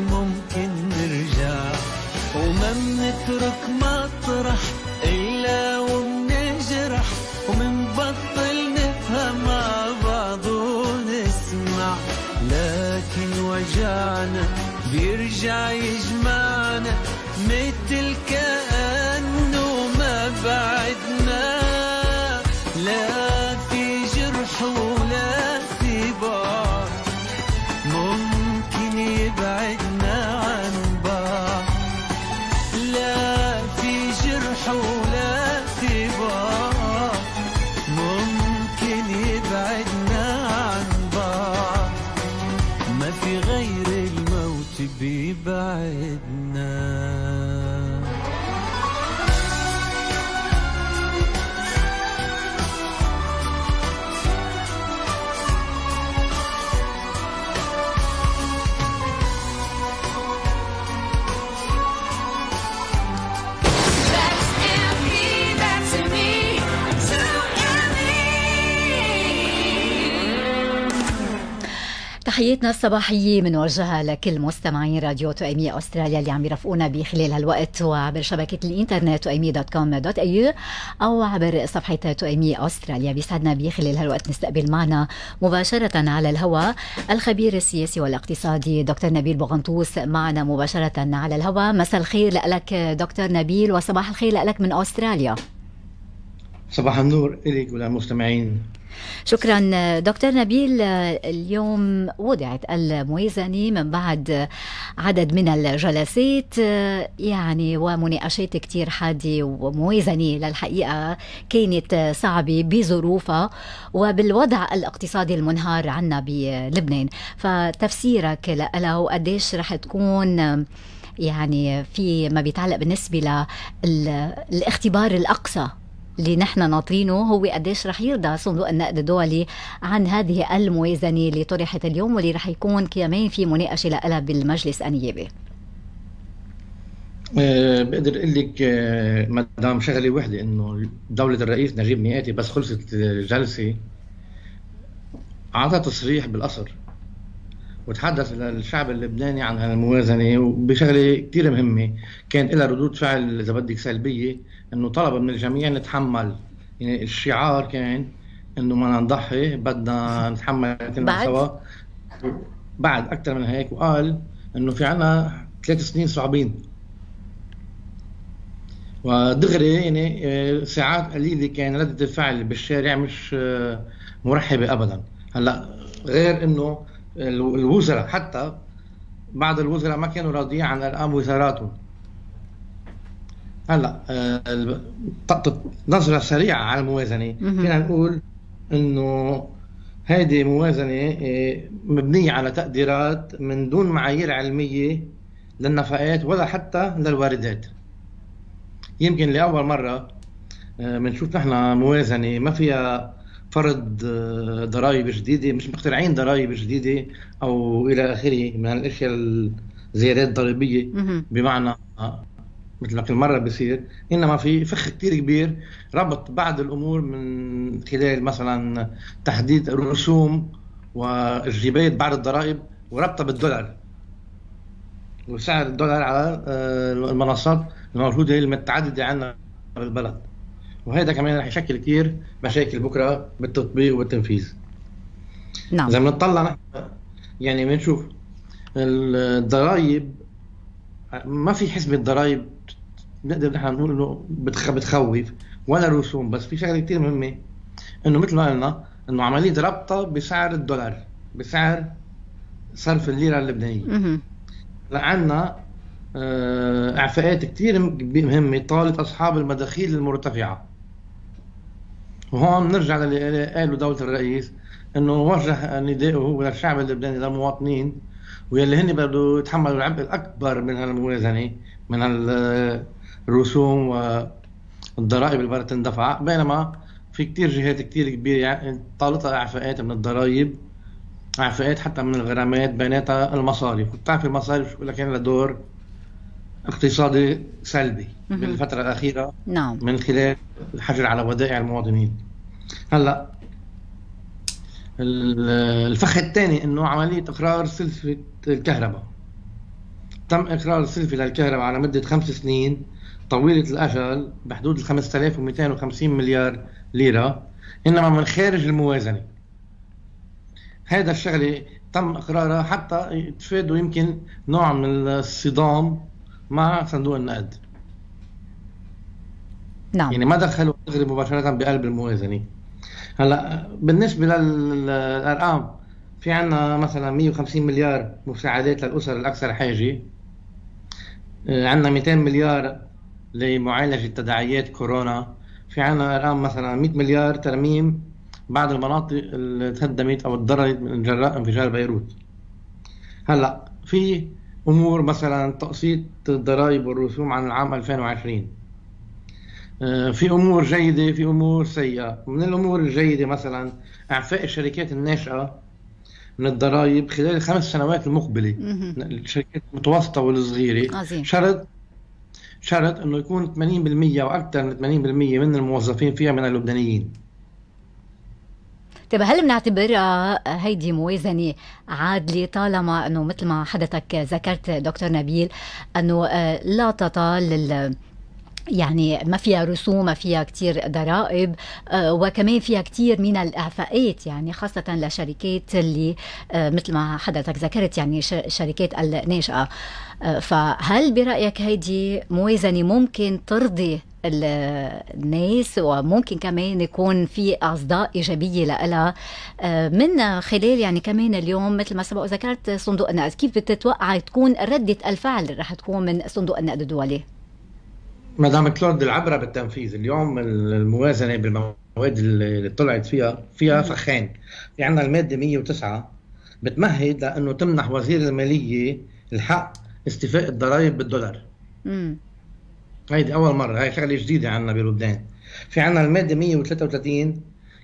ممكن نرجع. وما بنترك مطرح إلا وبنجرح. ومنبطل نفهم مع بعض ونسمع. لكن وجعنا بيرجع يجمعنا. مثل تحياتنا الصباحية بنوجهها لكل مستمعين راديو 2ME أستراليا اللي عم يرافقونا بخلال هالوقت وعبر شبكة الإنترنت 2ME dot com dot au عبر صفحة 2ME أستراليا. بيسعدنا بخلال هالوقت نستقبل معنا مباشرة على الهواء الخبير السياسي والاقتصادي دكتور نبيل بوغنطوس معنا مباشرة على الهواء. مساء الخير لك دكتور نبيل وصباح الخير لك من أستراليا. صباح النور إليك وللمستمعين شكرا دكتور نبيل. اليوم وضعت الموازنة من بعد عدد من الجلسات. يعني ومناقشات كتير حادة وموازنة للحقيقة كانت صعبة بظروفها وبالوضع الاقتصادي المنهار عنا بلبنان. فتفسيرك لها وقديش رح تكون يعني في ما بيتعلق بالنسبة للاختبار الأقصى اللي نحن ناطرينه. هو قديش رح يرضى صندوق النقد الدولي عن هذه الموازنة اللي طرحت اليوم واللي رح يكون كمان في مناقشة لها بالمجلس النيابي. أه بقدر أقول لك أه مدام شغلة وحدة إنه دولة الرئيس نجيب مئاتي بس خلصت الجلسه أعطى تصريح بالقصر وتحدث للشعب اللبناني عن هالموازنة وبشغله كثير مهمة. كان لها ردود فعل إذا بدك سلبية إنه طلب من الجميع نتحمل. يعني الشعار كان إنه ما نضحي بدنا نتحمل كلنا سوا. بعد أكثر من هيك وقال إنه في عنا ثلاث سنين صعبين. ودغري يعني ساعات قليلة كان ردة الفعل بالشارع مش مرحبة ابدا. هلأ غير إنه الوزراء. حتى بعض الوزراء ما كانوا راضيين عن ارقام وزاراتهم هلأ نظرة سريعة على الموازنة. فينا نقول إنه هذه موازنة مبنية على تقديرات من دون معايير علمية للنفقات ولا حتى للواردات. يمكن لأول مرة بنشوف نحن موازنة ما فيها فرض ضرائب جديدة مش مخترعين ضرائب جديدة أو إلى آخره من الأشياء الزيادات الضريبية. بمعنى مثل ما كل مرة بصير إنما في فخ كتير كبير ربط بعض الأمور من خلال مثلا تحديد الرسوم وجباية بعض الضرائب وربطها بالدولار. وسعر الدولار على المنصات الموجودة المتعددة عندنا بالبلد وهذا كمان رح يشكل كثير مشاكل بكرة بالتطبيق والتنفيذ نعم. إذا بنطلع يعني بنشوف الضرائب ما في حسبة ضرائب نقدر نحن نقول إنه بتخ... بتخوف ولا رسوم بس في شغلة كثير مهمة إنه مثل ما قلنا إنه عملية ربطها بسعر الدولار بسعر صرف الليرة اللبنانية. لعنا إعفاءات كثير مهمة طالت أصحاب المداخيل المرتفعة. وهون نرجع للي قاله دولة الرئيس إنه وجه نداءه للشعب اللبناني للمواطنين واللي هن بده يتحملوا العبء الأكبر من هالموازنة من الرسوم والضرائب اللي بدها تندفع بينما في كثير جهات كثير كبيرة يعني طالتها إعفاءات من الضرائب إعفاءات حتى من الغرامات بيناتها المصاريف وبتعرف المصاريف شو كان لها دور؟ اقتصادي سلبي بالفترة الأخيرة نعم. من خلال الحجر على ودائع المواطنين. هلا الفخ الثاني إنه عملية إقرار سلسلة الكهرباء. تم إقرار السلفي للكهرباء على مدة خمس سنين طويلة الأجل بحدود ال 5250 مليار ليرة إنما من خارج الموازنة. هذا الشغلة تم إقرارها حتى يتفادوا يمكن نوع من الصدام مع صندوق النقد نعم. يعني ما دخلوا دغري مباشرة بقلب الموازنة. هلا بالنسبة للأرقام في عندنا مثلا 150 مليار مساعدات للأسر الأكثر حاجة. عندنا 200 مليار لمعالجة تداعيات كورونا. في عندنا أرقام مثلا 100 مليار ترميم بعض المناطق اللي تهدمت أو تضررت من جراء انفجار بيروت. هلا في أمور مثلا تقسيط الضرائب والرسوم عن العام 2020 آه، في أمور جيدة في أمور سيئة. من الأمور الجيدة مثلا إعفاء الشركات الناشئة من الضرائب خلال الخمس سنوات المقبلة. الشركات المتوسطة والصغيرة. عظيم. شرط شرط إنه يكون 80% وأكثر من 80% من الموظفين فيها من اللبنانيين. طيب هل بنعتبرها هيدي موازنة عادلة طالما أنه مثل ما حضرتك ذكرت دكتور نبيل أنه آه، لا تطال ال- يعني ما فيها رسوم ما فيها كتير ضرائب آه، وكمان فيها كتير من الإعفاءات يعني خاصة لشركات اللي آه، مثل ما حضرتك ذكرت يعني ش- شركات الناشئة. آه، فهل برأيك هيدي موازنة ممكن ترضي ال- الناس وممكن كمان يكون في أصداء إيجابية لها من خلال يعني كمان اليوم مثل ما سبق ذكرت صندوق النقد كيف بتتوقع تكون ردة الفعل اللي رح تكون من صندوق النقد الدولي؟ مدام كلود العبرة بالتنفيذ. اليوم الموازنة بالمواد اللي طلعت فيها فيها فخين في عندنا المادة 109 بتمهد لأنه تمنح وزير المالية الحق استيفاء الضرائب بالدولار. امم هيدي أول مرة. هاي شغلة جديدة عندنا بلبنان. في عندنا المادة 133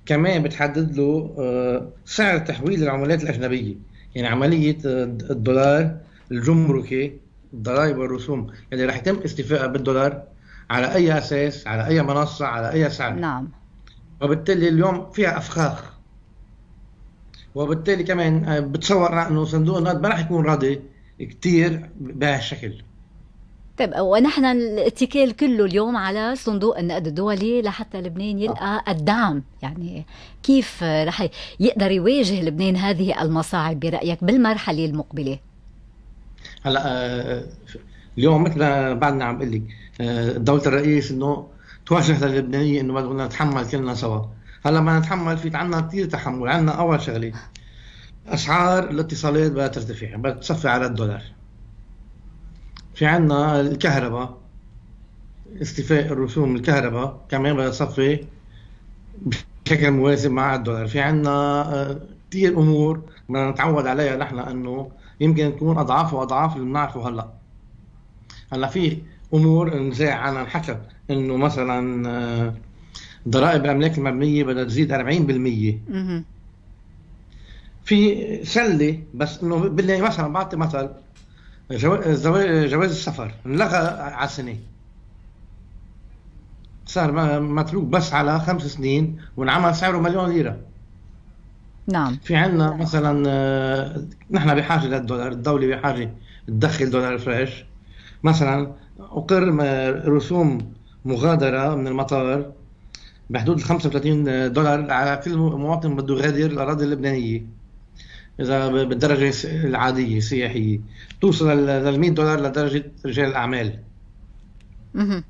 كمان بتحدد له آه، سعر تحويل العملات الأجنبية. يعني عملية آه، الدولار الجمركي الضرائب والرسوم. اللي رح يتم استيفائها بالدولار. على أي أساس على أي منصة على أي سعر نعم. وبالتالي اليوم فيها أفخاخ. وبالتالي كمان آه، بتصور أنه صندوق النقد ما رح يكون راضي كتير بهالشكل. طيب ونحن الاتكال كله اليوم على صندوق النقد الدولي لحتى لبنان يلقى الدعم. يعني كيف رح يقدر يواجه لبنان هذه المصاعب برأيك بالمرحلة المقبلة؟ هلا آه، اليوم مثل ما بعدنا عم بقول لك آه، دولة الرئيس إنه توجه للبنانية إنه بدنا نتحمل كلنا سوا. هلأ ما نتحمل في عندنا كثير تحمل عندنا أول شغلة أسعار الاتصالات بدها ترتفع بدها تصفي على الدولار. في عندنا الكهرباء استيفاء الرسوم الكهرباء كمان بدها تصفي بشكل موازي مع الدولار. في عندنا كثير أمور بدنا نتعود عليها نحن إنه يمكن تكون أضعاف وأضعاف اللي بنعرفه هلأ. هلأ في أمور نزاع عنها انحكى إنه مثلا آه، ضرائب الاملاك المبنيه بدها تزيد 40% مهم. في سلة بس إنه بالله مثلا بعطي مثل جواز السفر انلغى على سنه صار متروك بس على خمس سنين وانعمل سعره مليون ليرة. نعم. في عندنا مثلا آه، نحن بحاجة للدولار الدولة بحاجة تدخل دولار فريش. مثلا أقر م- رسوم مغادرة من المطار بحدود ال 35 دولار على كل مواطن بده يغادر الأراضي اللبنانية. إذا ب- بالدرجة الس- العادية السياحية. توصل لل 100 دولار لدرجة رجال الأعمال. مهم.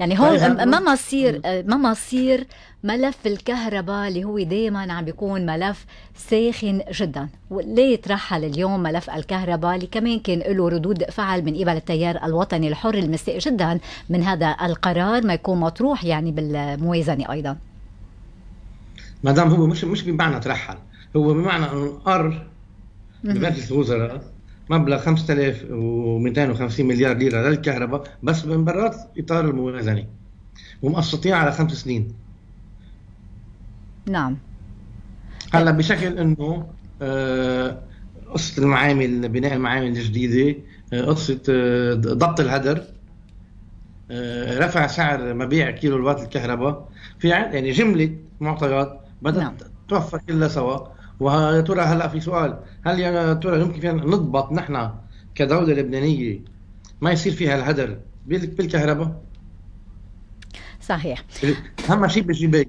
يعني هون فإذا- ما مصير ما مصير ملف الكهرباء اللي هو دائما عم بيكون ملف ساخن جدا. وليه يترحل اليوم ملف الكهرباء اللي كمان كان له ردود فعل من قبل التيار الوطني الحر المستاء جدا من هذا القرار. ما يكون مطروح يعني بالموازنة أيضا. ما دام هو مش مش بمعنى ترحل هو بمعنى إنه قر بمجلس الوزراء مبلغ 5250 مليار ليرة للكهرباء بس من برات إطار الموازنة. ومقسطين على خمس سنين. نعم. هلأ بشكل إنه آه، قصة المعامل بناء المعامل الجديدة آه، قصة آه، ضبط الهدر رفع سعر مبيع كيلو الوات الكهرباء. في يعني جملة معطيات بدها نعم. توفر كلها سوا. ويا ترى هلا في سؤال هل يا ترى يمكن فينا نضبط نحن كدولة لبنانية ما يصير فيها الهدر بال- بالكهرباء؟ صحيح. أهم شيء بالجبايه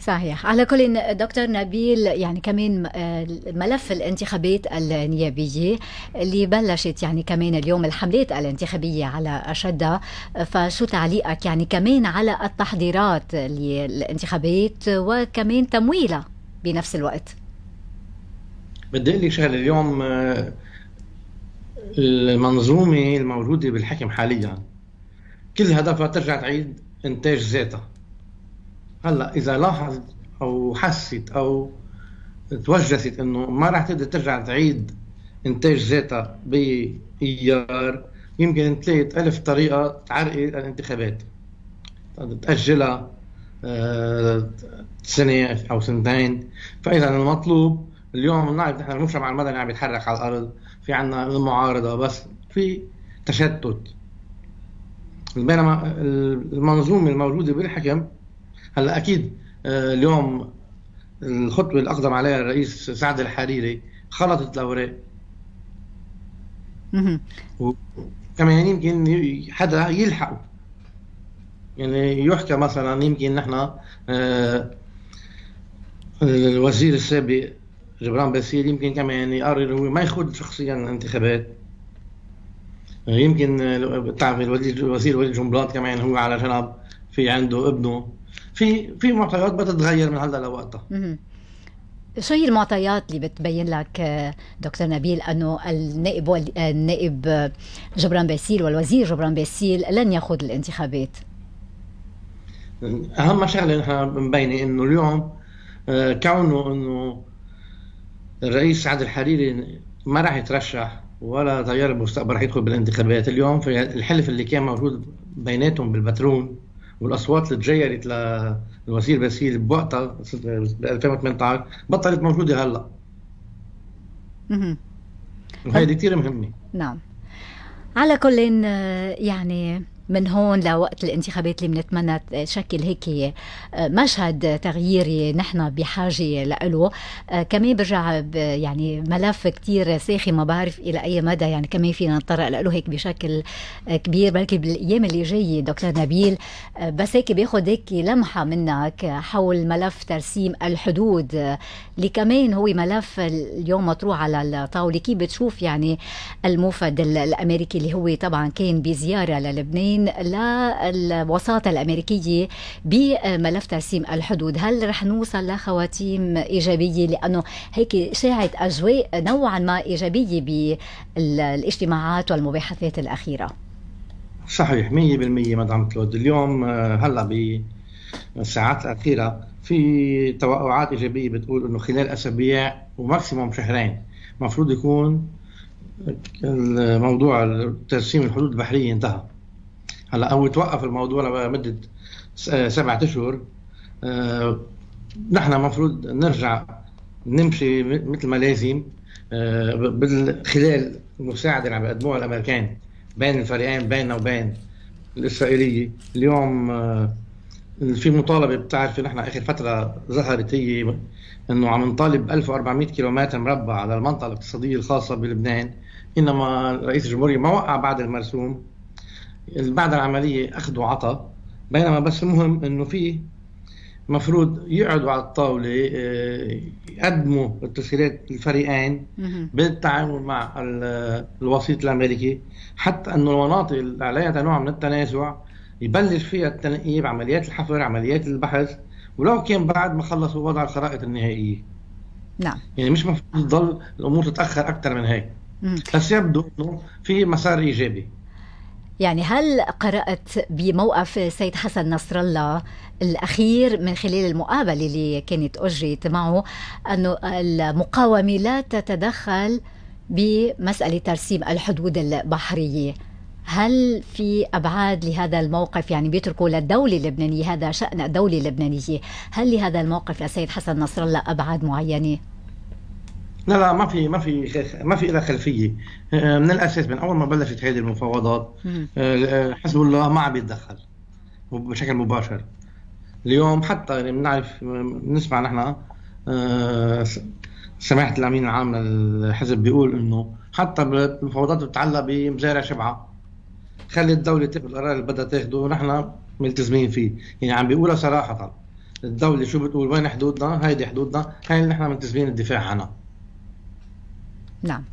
صحيح. على كل دكتور نبيل يعني كمان آه، ملف الانتخابات النيابية اللي بلشت يعني كمان اليوم الحملات الانتخابية على أشدها فشو تعليقك يعني كمان على التحضيرات للانتخابات وكمان تمويلها؟ بنفس الوقت. بدي أقول اليوم آه، المنظومة الموجودة بالحكم حاليا. كل هدفها ترجع تعيد إنتاج ذاتها هلأ إذا لاحظت أو حست أو توجست إنه ما راح تقدر ترجع تعيد إنتاج ذاتها بإيار يمكن تلاقي ألف طريقة تعرقل الانتخابات. تأجلها آه، سنة أو سنتين. فإذا المطلوب اليوم بنعرف نحن المجتمع المدني عم يتحرك على الأرض في عنا المعارضة بس في تشتت. بينما المنظومة الموجودة بالحكم هلأ أكيد آه، اليوم الخطوة اللي أقدم عليها الرئيس سعد الحريري خلطت الاوراق مهم. وكمان يمكن حدا يلحقه. يعني يحكى مثلا يمكن نحن آه، الوزير السابق جبران باسيل يمكن كمان يقرر هو ما يخوض شخصيا الانتخابات يمكن آه، بتعرف الوزير وليد جنبلاط كمان هو على جنب في عنده ابنه. في في معطيات بتتغير من هلأ لوقتها. شو هي المعطيات اللي بتبين لك آه، دكتور نبيل إنه النائب النائب جبران باسيل والوزير جبران باسيل لن يخوض الانتخابات؟ أهم شغلة نحن مبينه إنه اليوم آه، كونه إنه الرئيس سعد الحريري ما راح يترشح ولا تيار المستقبل راح يدخل بالانتخابات اليوم في الحلف اللي كان موجود بيناتهم بالبترون والأصوات اللي تجيرت للوزير باسيل بوقتها ب 2018 بطلت موجودة هلأ. مهم. وهيدي كثير مهمة. نعم. على كل آه، يعني من هون لوقت الانتخابات اللي بنتمنى تشكل هيك آه، مشهد تغييري نحن بحاجة له آه، كمان برجع يعني ملف كتير ساخن ما بعرف إلى أي مدى يعني كمان فينا نتطرق له هيك بشكل آه، كبير بلكي بالأيام اللي جاية دكتور نبيل. بس هيك باخذ هيك لمحة منك حول ملف ترسيم الحدود اللي كمان هو ملف اليوم مطروح على الطاولة. كيف بتشوف يعني الموفد ال- الأمريكي اللي هو طبعا كان بزيارة للبنان؟ للوساطه الأمريكية بملف ترسيم الحدود، هل رح نوصل لخواتيم إيجابية؟ لأنه هيك شاعت أجواء نوعا ما إيجابية بالإجتماعات والمباحثات الأخيرة؟ صحيح 100% مدام كلود. اليوم آه، هلأ بالساعات الأخيرة في توقعات إيجابية بتقول إنه خلال أسابيع وماكسيموم شهرين المفروض يكون الموضوع ترسيم الحدود البحرية انتهى. هلا أو توقف الموضوع لمدة س- سبعة أشهر. آه، نحن المفروض نرجع نمشي مثل ما لازم. آه، خلال المساعدة اللي عم يقدموها الأمريكان بين الفريقين بيننا وبين الإسرائيلية. اليوم آه، في مطالبة بتعرفي نحن آخر فترة ظهرت هي إنه عم نطالب 1400 كيلومتر مربع على المنطقة الاقتصادية الخاصة بلبنان. إنما رئيس الجمهورية ما وقع بعد المرسوم. بعد العملية أخذ وعطى بينما بس المهم إنه في مفروض يقعدوا على الطاولة آه، يقدموا التسهيلات الفريقين. بالتعامل مع ال- الوسيط الأمريكي حتى إنه المناطق اللي عليها نوع من التنازع يبلش فيها التنقيب عمليات الحفر عمليات البحث ولو كان بعد ما خلصوا وضع الخرائط النهائية نعم يعني مش مفروض تضل الأمور تتأخر أكثر من هيك. بس يبدو إنه في مسار إيجابي يعني هل قرأت بموقف سيد حسن نصر الله الأخير من خلال المقابلة اللي كانت أجريت معه أنه المقاومة لا تتدخل بمسألة ترسيم الحدود البحرية؟ هل في أبعاد لهذا الموقف؟ يعني بيتركوا للدولة اللبنانية هذا شأن الدولة اللبنانية. هل لهذا الموقف لسيد حسن نصر الله أبعاد معينة؟ لا لا ما في ما في ما في لها خلفية. آه، من الأساس من أول ما بلشت هذه المفاوضات. آه، حزب الله ما عم يتدخل بشكل مباشر. اليوم حتى يعني بنعرف بنسمع نحن آه، سماحة الأمين العام للحزب بيقول إنه حتى المفاوضات بتتعلق بمزارع شبعة. خلي الدولة تاخذ القرار اللي بدها تاخده ونحن ملتزمين فيه. يعني عم بيقولها صراحة. الدولة شو بتقول؟ وين حدودنا؟ هيدي حدودنا. هاي اللي نحن ملتزمين الدفاع عنها. نعم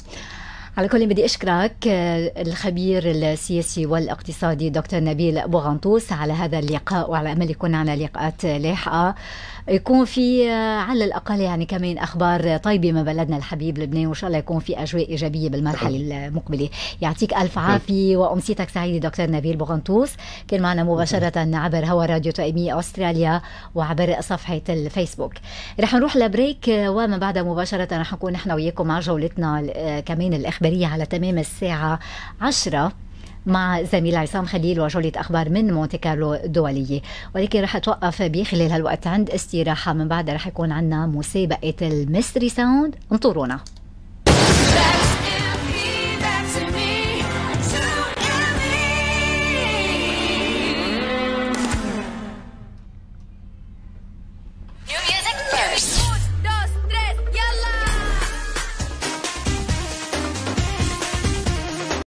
على كل بدي أشكرك آه، الخبير السياسي والاقتصادي دكتور نبيل بوغنطوس على هذا اللقاء وعلى أمل يكون معنا لقاءات لاحقة. يكون في آه، على الأقل يعني كمان أخبار طيبة من بلدنا الحبيب لبنان وإن شاء الله يكون في أجواء إيجابية بالمرحلة المقبلة. يعطيك ألف عافية وأمسيتك سعيدة دكتور نبيل بوغنطوس كان معنا مباشرة عبر هوا راديو تأمية أستراليا وعبر صفحة الفيسبوك. رح نروح لبريك آه، ومن بعدها مباشرة رح نكون نحن وياكم مع جولتنا كمان الإخبارية على تمام الساعة 10 مع زميل عصام خليل وجولة أخبار من مونتي كارلو الدولية. ولكن رح أتوقف بخلال هالوقت عند استراحة. من بعدها رح يكون عندنا مسابقة ال mystery sound. انطرونا.